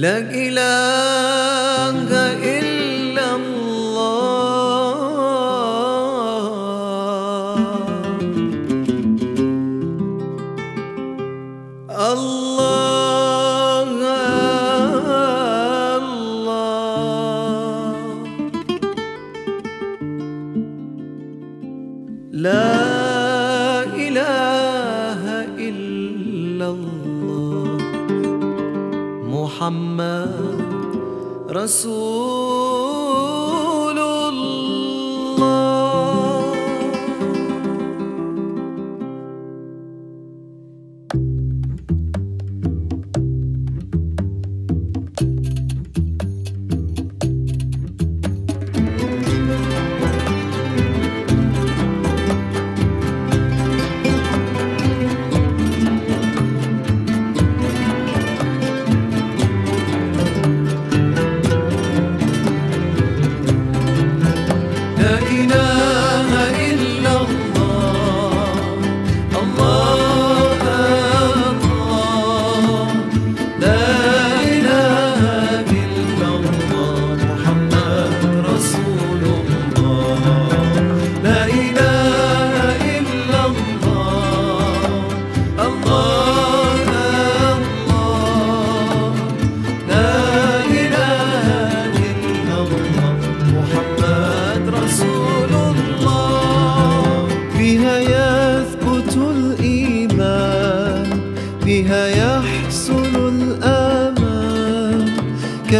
لا إله إلا الله. محمد رسول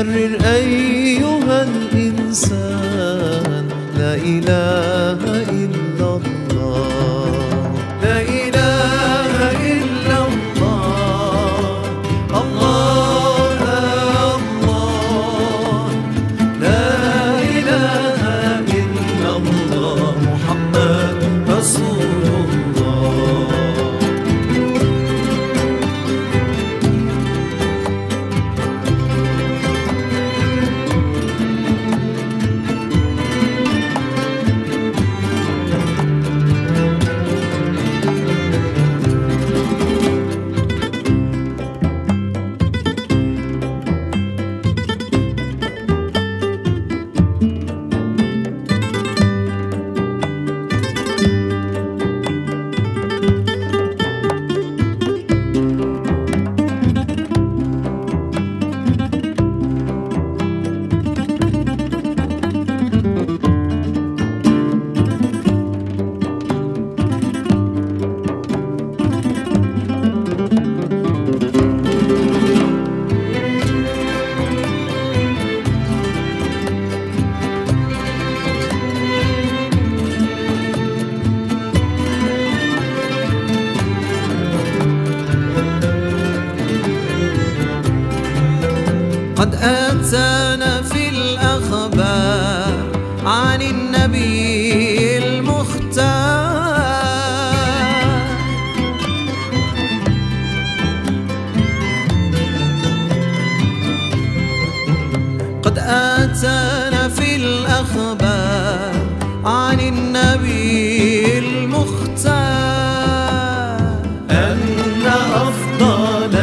كرر أيها الإنسان لا إله عن النبي المختار. قد آتانا في الأخبار عن النبي المختار. أن أفضل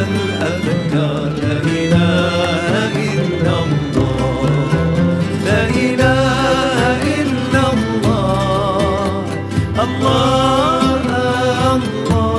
Oh.